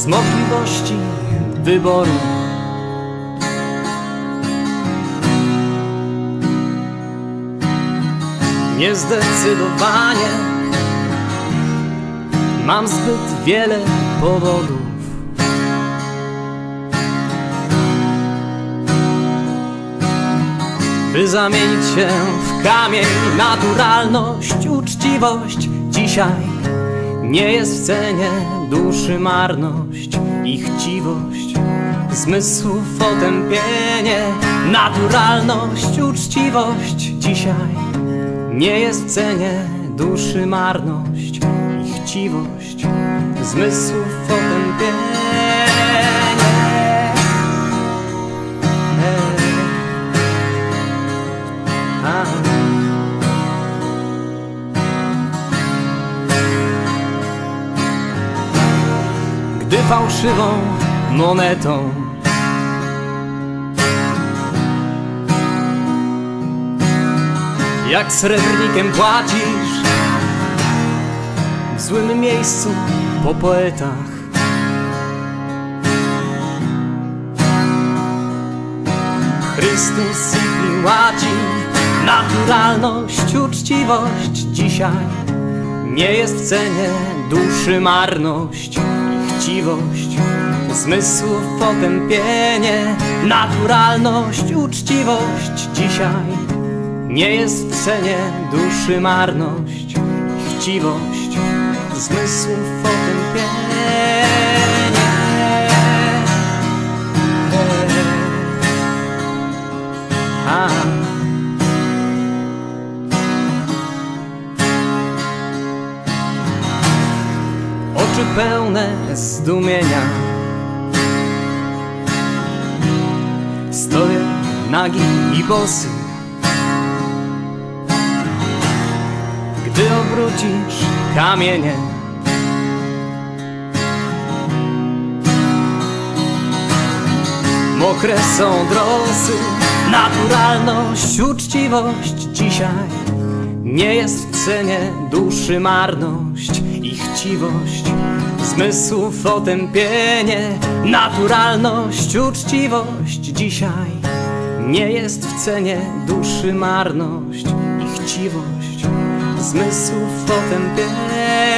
z możliwości wyboru. Niezdecydowanie mam zbyt wiele powodów. By zamienić się w kamień naturalność, uczciwość dzisiaj nie jest w cenie duszy marność i chciwość zmysłów otępienie naturalność, uczciwość. Dzisiaj nie jest w cenie duszy marność i chciwość zmysłów otępienie fałszywą monetą. Jak srebrnikiem płacisz? W złym miejscu po poetach. Chrystus i Piłaci Naturalność, uczciwość. Dzisiaj Nie jest w cenie duszy marność i chciwość Zmysłów potępienie Naturalność, uczciwość. Dzisiaj nie jest w cenie duszy marność chciwość Zmysłów potępienie Oczy pełne zdumienia. Stoję nagi i bosy. Gdy obrócisz kamienie Mokre są drosy. Naturalność, uczciwość dzisiaj Nie jest w cenie duszy marność chciwość Zmysłów otępienie Naturalność, uczciwość. Dzisiaj Nie jest w cenie duszy marność i chciwość Zmysłów potępienie